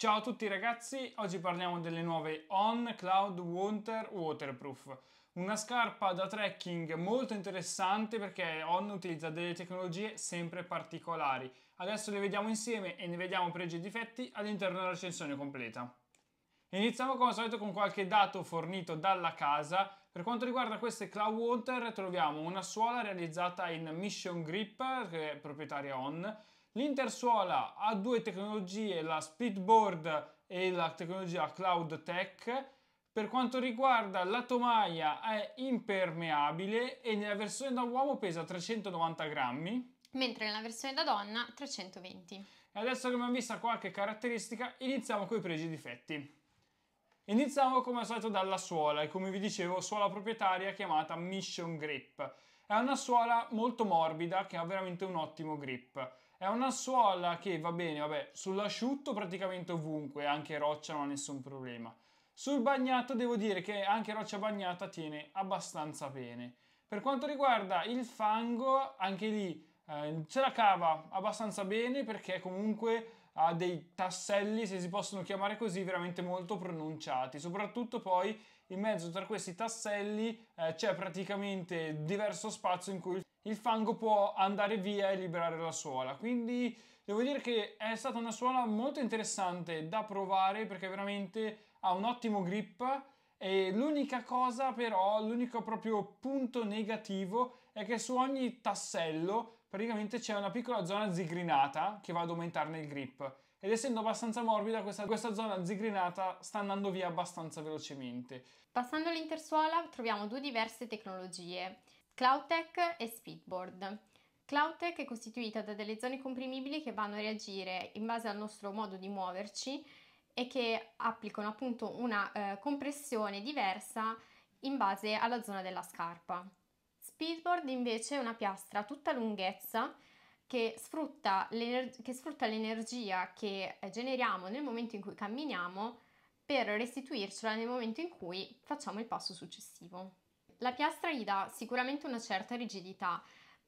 Ciao a tutti ragazzi, oggi parliamo delle nuove On Cloud Water Waterproof. Una scarpa da trekking molto interessante perché On utilizza delle tecnologie sempre particolari. Adesso le vediamo insieme e ne vediamo pregi e difetti all'interno della recensione completa. Iniziamo come al solito con qualche dato fornito dalla casa. Per quanto riguarda queste Cloud Water troviamo una suola realizzata in Mission Grip, che è proprietaria On, L'intersuola ha due tecnologie, la Speedboard e la tecnologia Cloud Tech. Per quanto riguarda la tomaia è impermeabile e nella versione da uomo pesa 390 grammi. Mentre nella versione da donna 320. E adesso che abbiamo visto qualche caratteristica, iniziamo con i pregi e difetti. Iniziamo come al solito dalla suola e come vi dicevo suola proprietaria chiamata Mission Grip. È una suola molto morbida che ha veramente un ottimo grip. È una suola che va bene, vabbè, sull'asciutto praticamente ovunque, anche roccia non ha nessun problema. Sul bagnato devo dire che anche roccia bagnata tiene abbastanza bene. Per quanto riguarda il fango, anche lì eh, ce la cava abbastanza bene perché comunque ha dei tasselli, se si possono chiamare così, veramente molto pronunciati. Soprattutto poi in mezzo tra questi tasselli eh, c'è praticamente diverso spazio in cui il fango può andare via e liberare la suola. Quindi devo dire che è stata una suola molto interessante da provare perché veramente ha un ottimo grip e l'unica cosa però, l'unico proprio punto negativo è che su ogni tassello praticamente c'è una piccola zona zigrinata che va ad aumentarne il grip ed essendo abbastanza morbida questa, questa zona zigrinata sta andando via abbastanza velocemente. Passando all'intersuola troviamo due diverse tecnologie. CloudTech e Speedboard. CloudTech è costituita da delle zone comprimibili che vanno a reagire in base al nostro modo di muoverci e che applicano appunto una eh, compressione diversa in base alla zona della scarpa. Speedboard invece è una piastra a tutta lunghezza che sfrutta, che sfrutta l'energia che generiamo nel momento in cui camminiamo per restituircela nel momento in cui facciamo il passo successivo. La piastra gli dà sicuramente una certa rigidità,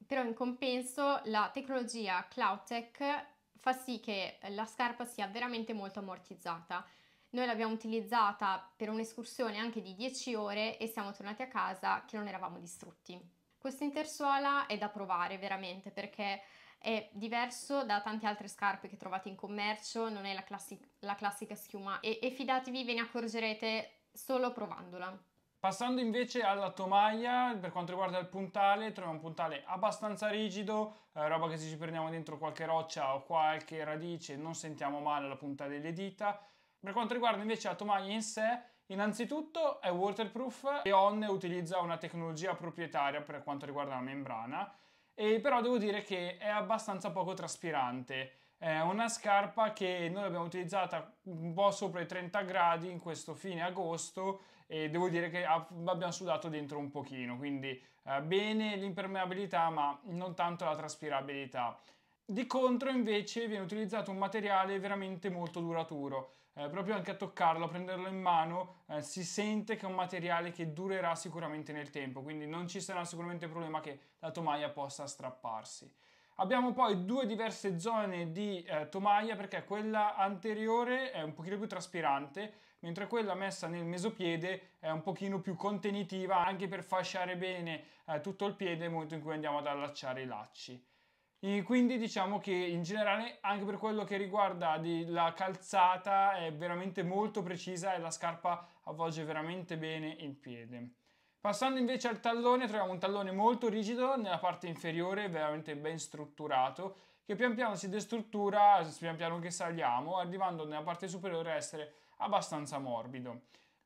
però in compenso la tecnologia CloudTech fa sì che la scarpa sia veramente molto ammortizzata. Noi l'abbiamo utilizzata per un'escursione anche di 10 ore e siamo tornati a casa che non eravamo distrutti. Questa intersuola è da provare veramente perché è diverso da tante altre scarpe che trovate in commercio, non è la, classic- la classica schiuma e, e fidatevi, ve ne accorgerete solo provandola. Passando invece alla tomaia, per quanto riguarda il puntale, troviamo un puntale abbastanza rigido, eh, roba che se ci prendiamo dentro qualche roccia o qualche radice non sentiamo male la punta delle dita. Per quanto riguarda invece la tomaia in sé, innanzitutto è waterproof e On utilizza una tecnologia proprietaria per quanto riguarda la membrana, e però devo dire che è abbastanza poco traspirante. È una scarpa che noi abbiamo utilizzata un po' sopra i 30 gradi in questo fine agosto e devo dire che abbiamo sudato dentro un pochino, quindi eh, bene l'impermeabilità ma non tanto la traspirabilità. Di contro invece viene utilizzato un materiale veramente molto duraturo, eh, proprio anche a toccarlo, a prenderlo in mano, eh, si sente che è un materiale che durerà sicuramente nel tempo, quindi non ci sarà sicuramente problema che la tomaia possa strapparsi. Abbiamo poi due diverse zone di eh, tomaia perché quella anteriore è un pochino più traspirante, mentre quella messa nel mesopiede è un pochino più contenitiva anche per fasciare bene eh, tutto il piede nel momento in cui andiamo ad allacciare i lacci. E quindi diciamo che in generale anche per quello che riguarda la calzata è veramente molto precisa e la scarpa avvolge veramente bene il piede. Passando invece al tallone, troviamo un tallone molto rigido nella parte inferiore, veramente ben strutturato, che pian piano si destruttura, pian piano che saliamo, arrivando nella parte superiore a essere abbastanza morbido.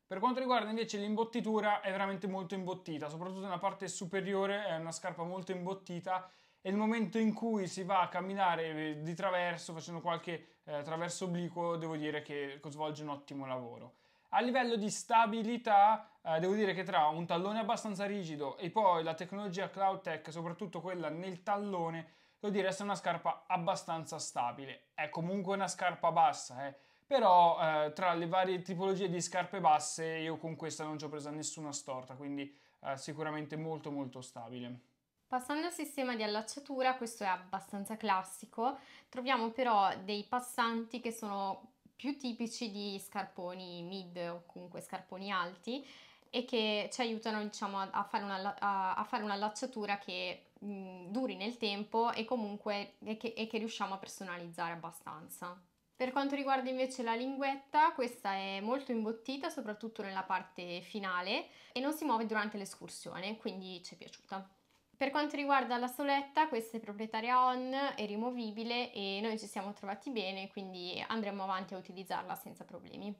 Per quanto riguarda invece l'imbottitura, è veramente molto imbottita, soprattutto nella parte superiore è una scarpa molto imbottita e il momento in cui si va a camminare di traverso, facendo qualche eh, traverso obliquo, devo dire che svolge un ottimo lavoro. A livello di stabilità, eh, devo dire che tra un tallone abbastanza rigido e poi la tecnologia CloudTech, soprattutto quella nel tallone, devo dire essere una scarpa abbastanza stabile. È comunque una scarpa bassa, eh. Però eh, tra le varie tipologie di scarpe basse io con questa non ci ho presa nessuna storta, quindi eh, sicuramente molto molto stabile. Passando al sistema di allacciatura, questo è abbastanza classico, troviamo però dei passanti che sono più tipici di scarponi mid o comunque scarponi alti e che ci aiutano diciamo, a, fare una, a, fare un'allacciatura che mh, duri nel tempo e comunque e che, e che riusciamo a personalizzare abbastanza. Per quanto riguarda invece la linguetta, questa è molto imbottita, soprattutto nella parte finale, e non si muove durante l'escursione, quindi ci è piaciuta. Per quanto riguarda la soletta, questa è proprietaria on, è rimovibile e noi ci siamo trovati bene, quindi andremo avanti a utilizzarla senza problemi.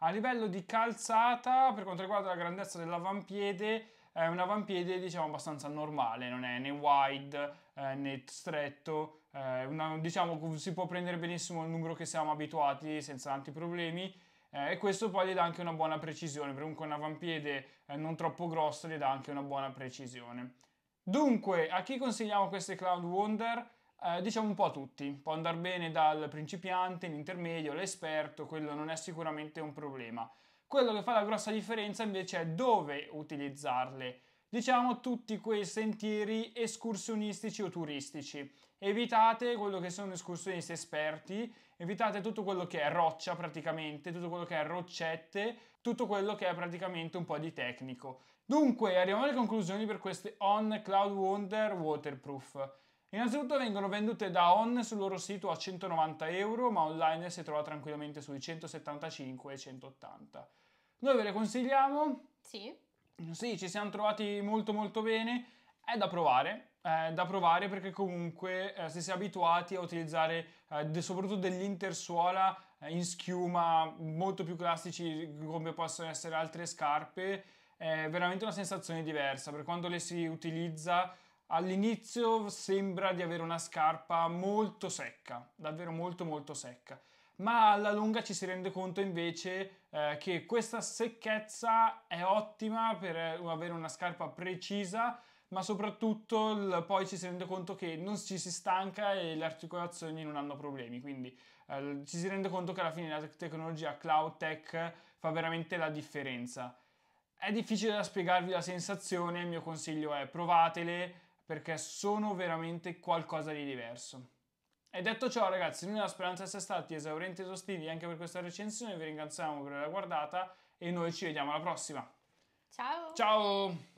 A livello di calzata, per quanto riguarda la grandezza dell'avampiede, è un avampiede diciamo abbastanza normale, non è né wide eh, né stretto, eh, una, diciamo si può prendere benissimo il numero che siamo abituati senza tanti problemi eh, e questo poi gli dà anche una buona precisione, per un avampiede eh, non troppo grosso gli dà anche una buona precisione. Dunque, a chi consigliamo queste Cloud Wonder? Eh, diciamo un po' a tutti, può andare bene dal principiante, l'intermedio, l'esperto, quello non è sicuramente un problema. Quello che fa la grossa differenza invece è dove utilizzarle. Diciamo tutti quei sentieri escursionistici o turistici. Evitate quello che sono escursionisti esperti, evitate tutto quello che è roccia praticamente, tutto quello che è roccette, tutto quello che è praticamente un po' di tecnico. Dunque, arriviamo alle conclusioni per queste On Cloud Wonder Waterproof. Innanzitutto vengono vendute da On sul loro sito a 190 euro, ma online si trova tranquillamente sui 175 e 180. Noi ve le consigliamo? Sì. Sì, ci siamo trovati molto molto bene. È da provare, è da provare perché comunque eh, se si è abituati a utilizzare eh, de, soprattutto degli intersuola eh, in schiuma molto più classici come possono essere altre scarpe, è veramente una sensazione diversa. Per quando le si utilizza All'inizio sembra di avere una scarpa molto secca, davvero molto molto secca, ma alla lunga ci si rende conto invece eh, che questa secchezza è ottima per eh, avere una scarpa precisa, ma soprattutto il, poi ci si rende conto che non ci si stanca e le articolazioni non hanno problemi, quindi eh, ci si rende conto che alla fine la tecnologia Cloud Tech fa veramente la differenza. È difficile da spiegarvi la sensazione, il mio consiglio è provatele, perché sono veramente qualcosa di diverso. E detto ciò ragazzi, noi la speranza essere stati esaurienti e esaustivi anche per questa recensione, vi ringraziamo per averla guardata e noi ci vediamo alla prossima. Ciao! Ciao!